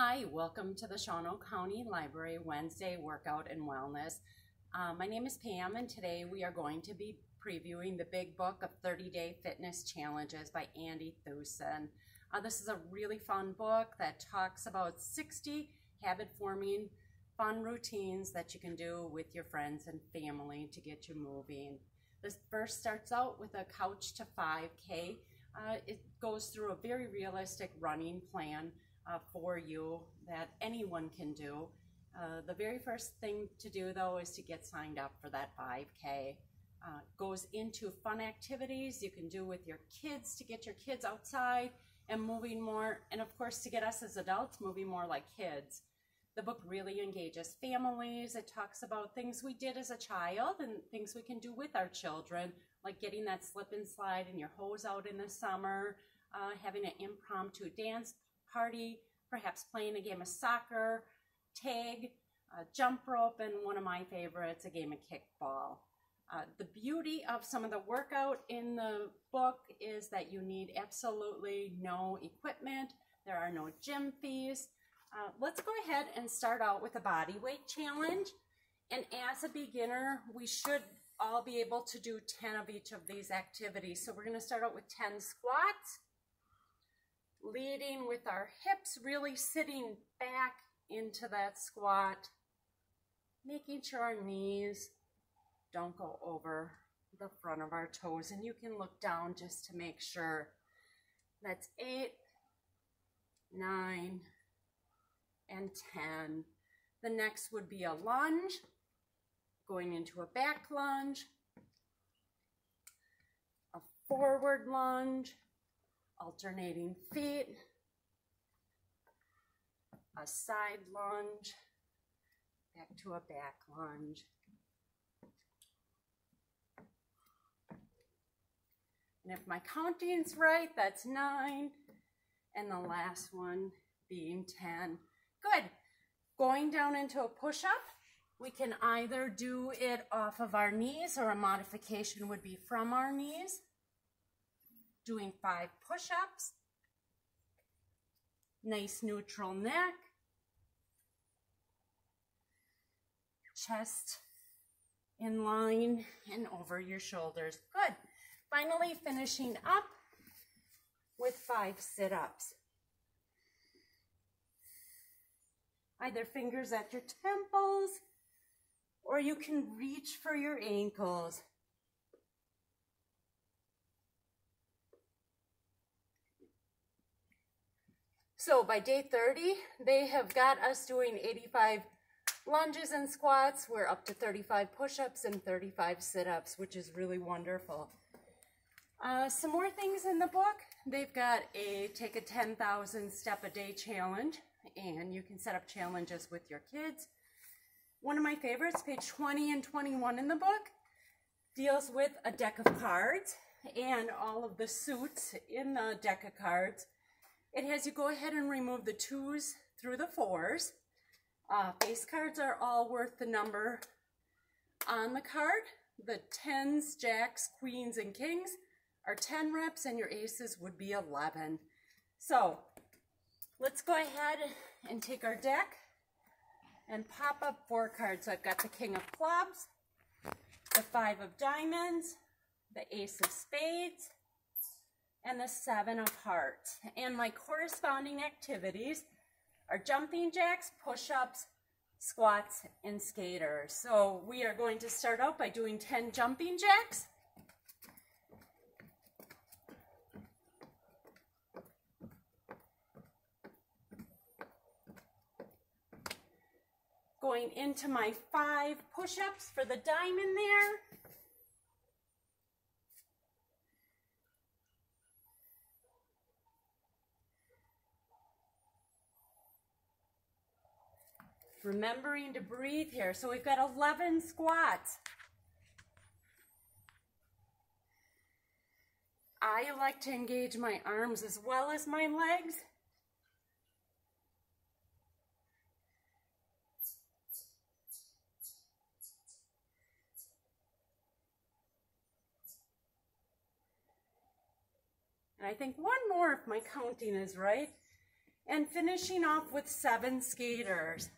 Hi, welcome to the Shawano County Library Wednesday Workout and Wellness. Uh, my name is Pam and today we are going to be previewing the Big Book of 30 Day Fitness Challenges by Andy Thewson. Uh, this is a really fun book that talks about 60 habit forming fun routines that you can do with your friends and family to get you moving. This first starts out with a couch to 5K. Uh, it goes through a very realistic running plan uh, for you that anyone can do. Uh, the very first thing to do though is to get signed up for that 5K. Uh, goes into fun activities you can do with your kids to get your kids outside and moving more, and of course to get us as adults moving more like kids. The book really engages families. It talks about things we did as a child and things we can do with our children, like getting that slip and slide and your hose out in the summer, uh, having an impromptu dance party, perhaps playing a game of soccer, tag, jump rope, and one of my favorites, a game of kickball. Uh, the beauty of some of the workout in the book is that you need absolutely no equipment. There are no gym fees. Uh, let's go ahead and start out with a body weight challenge. And as a beginner, we should all be able to do 10 of each of these activities. So we're gonna start out with 10 squats, leading with our hips really sitting back into that squat, making sure our knees don't go over the front of our toes. And you can look down just to make sure. That's eight, nine, and 10. The next would be a lunge, going into a back lunge, a forward lunge, alternating feet, a side lunge, back to a back lunge. And if my counting's right, that's nine. And the last one being 10. Good. Going down into a push-up, we can either do it off of our knees or a modification would be from our knees doing five push-ups. Nice neutral neck. Chest in line and over your shoulders. Good. Finally finishing up with five sit-ups. Either fingers at your temples or you can reach for your ankles. So by day 30, they have got us doing 85 lunges and squats. We're up to 35 push-ups and 35 sit-ups, which is really wonderful. Uh, some more things in the book. They've got a take a 10,000 step a day challenge, and you can set up challenges with your kids. One of my favorites, page 20 and 21 in the book, deals with a deck of cards and all of the suits in the deck of cards it has you go ahead and remove the twos through the fours. Uh, face cards are all worth the number on the card. The tens, jacks, queens, and kings are 10 reps and your aces would be 11. So let's go ahead and take our deck and pop up four cards. So I've got the king of clubs, the five of diamonds, the ace of spades, and the seven of hearts. And my corresponding activities are jumping jacks, push-ups, squats, and skaters. So we are going to start out by doing 10 jumping jacks. Going into my five push-ups for the diamond there. Remembering to breathe here. So we've got 11 squats. I like to engage my arms as well as my legs. And I think one more if my counting is right. and finishing off with seven skaters.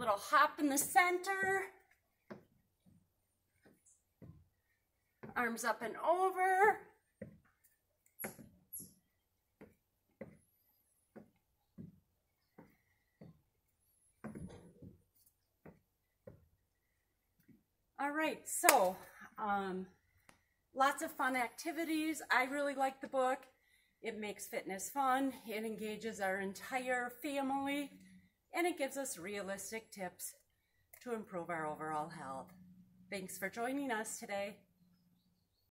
Little hop in the center. Arms up and over. All right, so um, lots of fun activities. I really like the book. It makes fitness fun. It engages our entire family and it gives us realistic tips to improve our overall health. Thanks for joining us today.